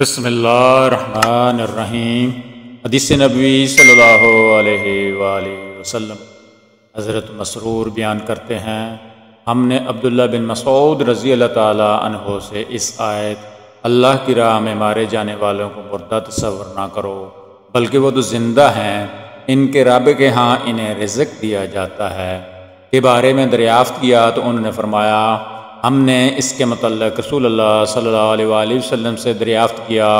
बसमीम हदीस नबी वसल्लम। हज़रत मसरूर बयान करते हैं, हमने अब्दुल्ला बिन मसूद रज़ी अल्लाह अनहो से इस आयत, अल्लाह की राह में मारे जाने वालों को मुर्दा तस्वर ना करो, बल्कि वो तो ज़िंदा हैं, इनके रब के यहाँ इन्हें रिज़क दिया जाता है। के बारे में दरियाफ़त किया तो उन्होंने फरमाया हमने इसके मतलब रसूल अलैहि वसल्लम से दरियाफ़त किया।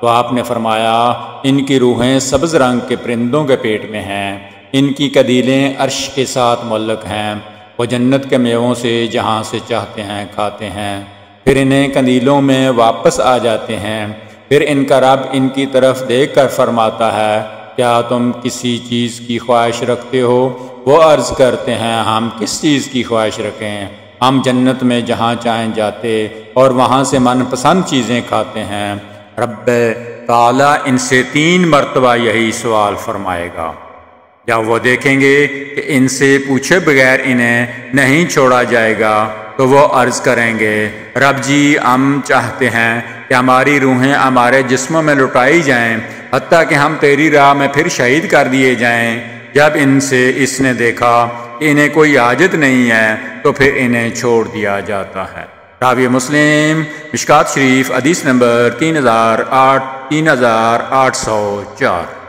तो आपने फरमाया, इनकी रूहें सब्ज़ रंग के परिंदों के पेट में हैं। इनकी कदीलें अर्श के साथ मल्लक हैं। वो जन्नत के मेवों से जहाँ से चाहते हैं, खाते हैं। फिर इन्हें कंदीलों में वापस आ जाते हैं। फिर इनका रब इनकी तरफ़ देख कर फरमाता है, क्या तुम किसी चीज़ की ख्वाहिश रखते हो? वो अर्ज़ करते हैं, हम किस चीज़ की ख्वाहिश रखें? हम जन्नत में जहाँ चाहें जाते और वहाँ से मनपसंद चीज़ें खाते हैं। रब ताला इनसे तीन मरतबा यही सवाल फरमाएगा। जब वो देखेंगे कि इनसे पूछे बगैर इन्हें नहीं छोड़ा जाएगा तो वो अर्ज़ करेंगे, रब जी, हम चाहते हैं कि हमारी रूहें हमारे जिस्मों में लुटाई जाएँ हती कि हम तेरी राह में फिर शहीद कर दिए जाएँ। जब इनसे इसने देखा, इन्हें कोई आजत नहीं है तो फिर इन्हें छोड़ दिया जाता है। रावी मुस्लिम, मिशकात शरीफ, अदीस नंबर तीन हज़ार आठ, तीन हज़ार आठ सौ चार।